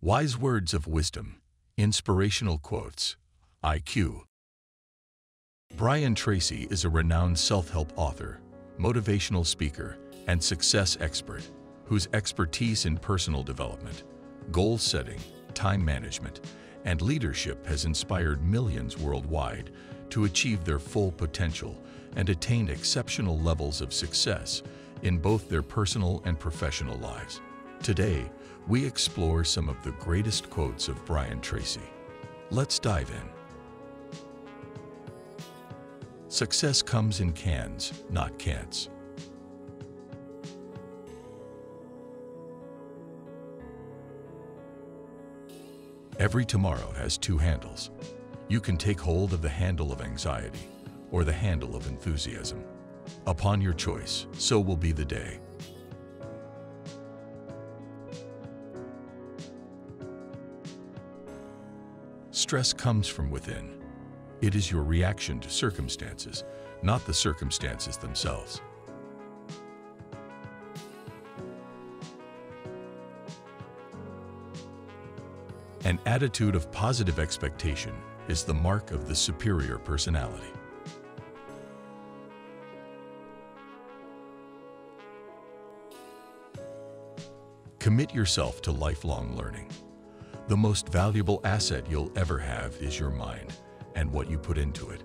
Wise words of wisdom, inspirational quotes, IQ. Brian Tracy is a renowned self-help author, motivational speaker, and success expert whose expertise in personal development, goal setting, time management, and leadership has inspired millions worldwide to achieve their full potential and attain exceptional levels of success in both their personal and professional lives. Today, we explore some of the greatest quotes of Brian Tracy. Let's dive in. Success comes in cans, not cans. Every tomorrow has two handles. You can take hold of the handle of anxiety or the handle of enthusiasm. Upon your choice, so will be the day. Stress comes from within. It is your reaction to circumstances, not the circumstances themselves. An attitude of positive expectation is the mark of the superior personality. Commit yourself to lifelong learning. The most valuable asset you'll ever have is your mind and what you put into it.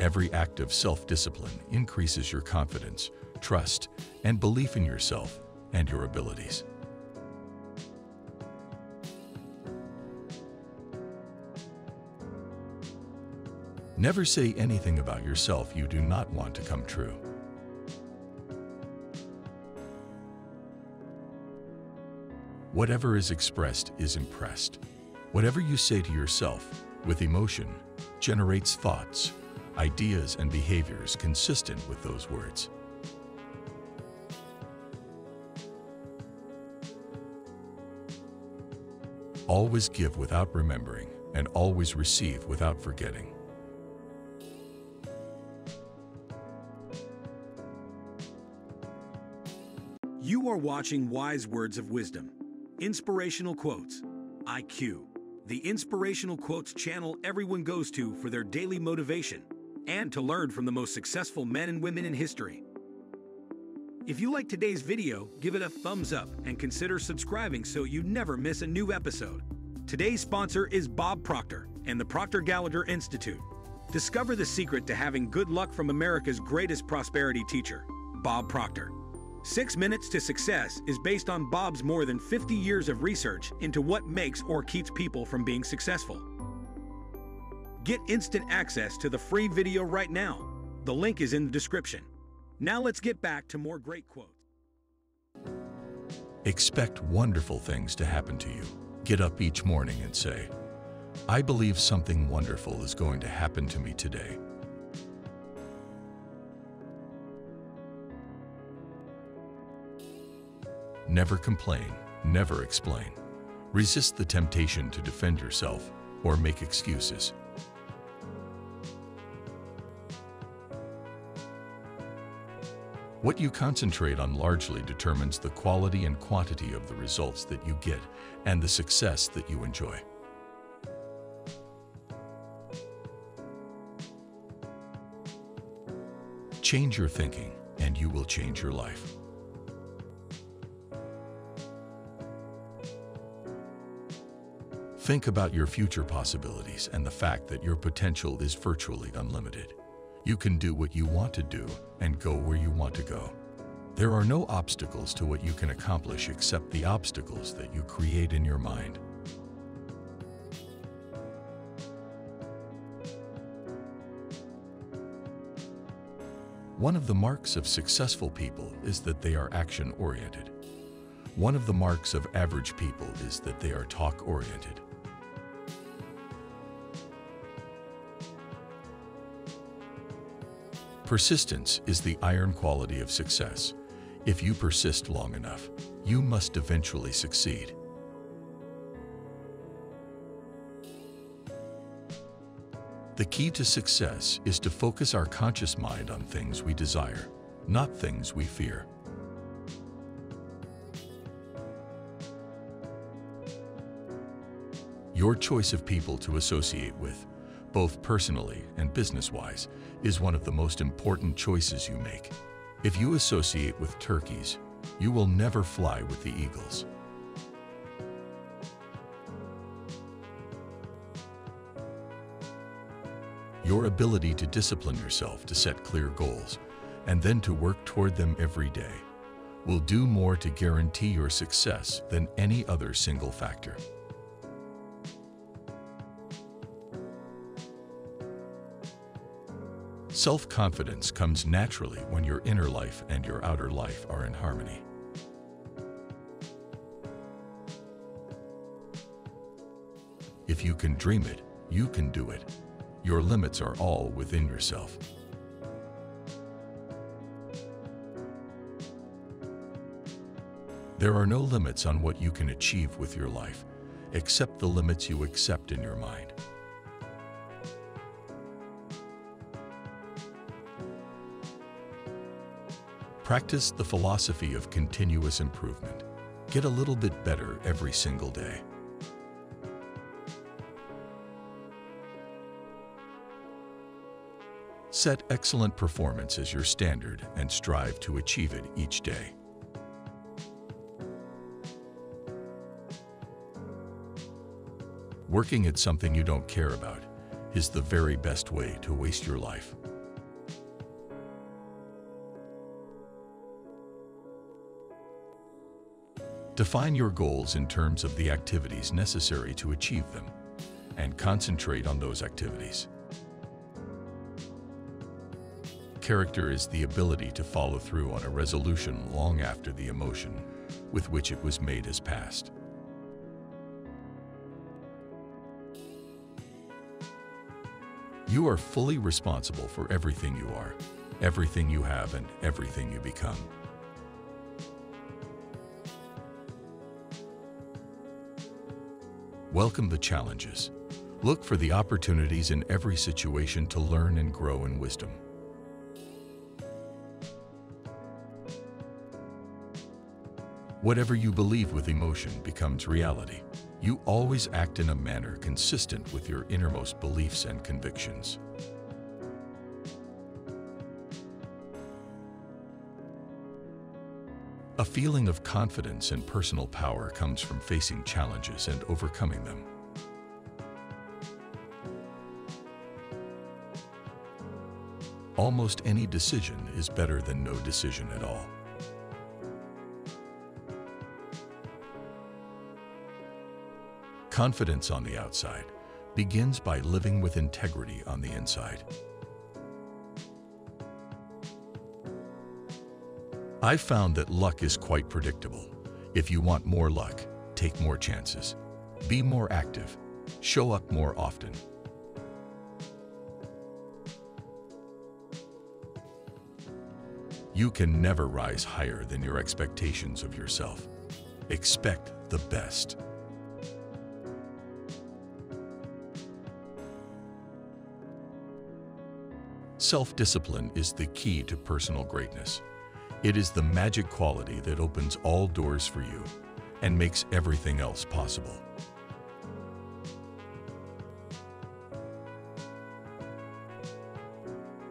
Every act of self-discipline increases your confidence, trust, and belief in yourself and your abilities. Never say anything about yourself you do not want to come true. Whatever is expressed is impressed. Whatever you say to yourself, with emotion, generates thoughts, ideas, and behaviors consistent with those words. Always give without remembering, and always receive without forgetting. You are watching Wise Words of Wisdom, Inspirational Quotes, IQ, the inspirational quotes channel everyone goes to for their daily motivation and to learn from the most successful men and women in history. If you like today's video, give it a thumbs up and consider subscribing so you never miss a new episode. Today's sponsor is Bob Proctor and the Proctor Gallagher Institute. Discover the secret to having good luck from America's greatest prosperity teacher, Bob Proctor. Six Minutes to Success is based on Bob's more than 50 years of research into what makes or keeps people from being successful. Get instant access to the free video right now. The link is in the description. Now let's get back to more great quotes. Expect wonderful things to happen to you. Get up each morning and say, I believe something wonderful is going to happen to me today. Never complain, never explain. Resist the temptation to defend yourself or make excuses. What you concentrate on largely determines the quality and quantity of the results that you get and the success that you enjoy. Change your thinking and you will change your life. Think about your future possibilities and the fact that your potential is virtually unlimited. You can do what you want to do and go where you want to go. There are no obstacles to what you can accomplish except the obstacles that you create in your mind. One of the marks of successful people is that they are action-oriented. One of the marks of average people is that they are talk-oriented. Persistence is the iron quality of success. If you persist long enough, you must eventually succeed. The key to success is to focus our conscious mind on things we desire. not things we fear. Your choice of people to associate with, both personally and business-wise, is one of the most important choices you make. If you associate with turkeys, you will never fly with the eagles. Your ability to discipline yourself to set clear goals and then to work toward them every day will do more to guarantee your success than any other single factor. Self-confidence comes naturally when your inner life and your outer life are in harmony. If you can dream it, you can do it. Your limits are all within yourself. There are no limits on what you can achieve with your life, except the limits you accept in your mind. Practice the philosophy of continuous improvement. Get a little bit better every single day. Set excellent performance as your standard and strive to achieve it each day. Working at something you don't care about is the very best way to waste your life. Define your goals in terms of the activities necessary to achieve them and concentrate on those activities. Character is the ability to follow through on a resolution long after the emotion with which it was made has passed. You are fully responsible for everything you are, everything you have, and everything you become. Welcome the challenges. Look for the opportunities in every situation to learn and grow in wisdom. Whatever you believe with emotion becomes reality. You always act in a manner consistent with your innermost beliefs and convictions. A feeling of confidence and personal power comes from facing challenges and overcoming them. Almost any decision is better than no decision at all. Confidence on the outside begins by living with integrity on the inside. I've found that luck is quite predictable. If you want more luck, take more chances. Be more active. Show up more often. You can never rise higher than your expectations of yourself. Expect the best. Self-discipline is the key to personal greatness. It is the magic quality that opens all doors for you and makes everything else possible.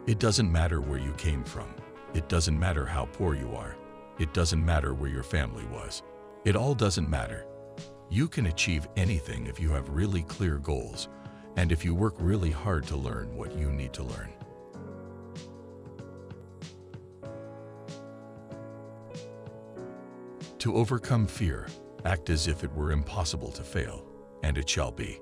It doesn't matter where you came from. It doesn't matter how poor you are. It doesn't matter where your family was. It all doesn't matter. You can achieve anything if you have really clear goals and if you work really hard to learn what you need to learn. To overcome fear, act as if it were impossible to fail, and it shall be.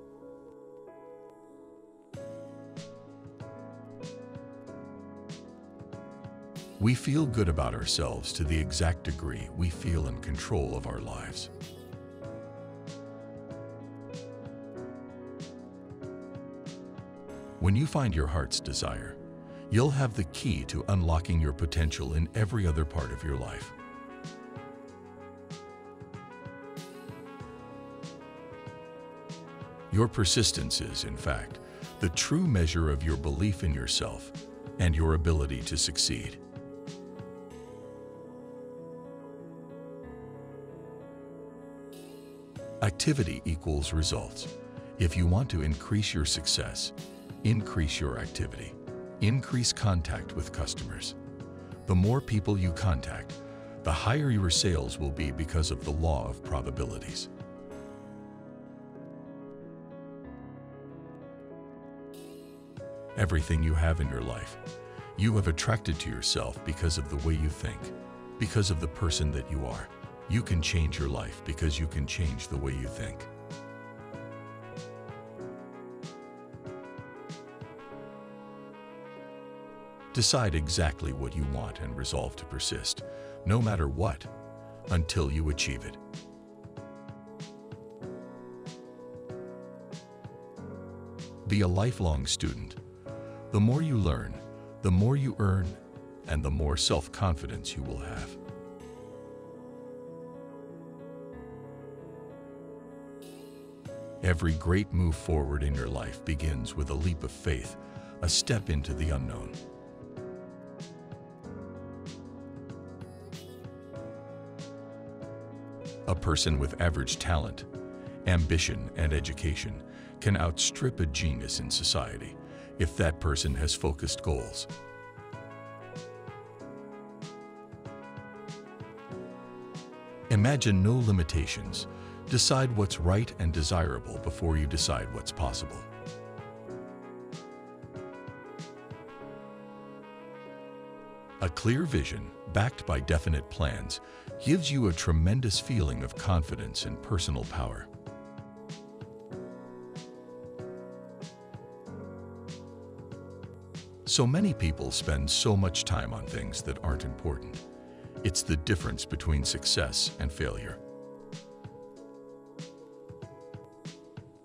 We feel good about ourselves to the exact degree we feel in control of our lives. When you find your heart's desire, you'll have the key to unlocking your potential in every other part of your life. Your persistence is, in fact, the true measure of your belief in yourself and your ability to succeed. Activity equals results. If you want to increase your success, increase your activity. Increase contact with customers. The more people you contact, the higher your sales will be because of the law of probabilities. Everything you have in your life, you have attracted to yourself because of the way you think, because of the person that you are. You can change your life because you can change the way you think. Decide exactly what you want and resolve to persist, no matter what, until you achieve it. Be a lifelong student. The more you learn, the more you earn, and the more self-confidence you will have. Every great move forward in your life begins with a leap of faith, a step into the unknown. A person with average talent, ambition, and education can outstrip a genius in society if that person has focused goals. Imagine no limitations. Decide what's right and desirable before you decide what's possible. A clear vision, backed by definite plans, gives you a tremendous feeling of confidence and personal power. So many people spend so much time on things that aren't important. It's the difference between success and failure.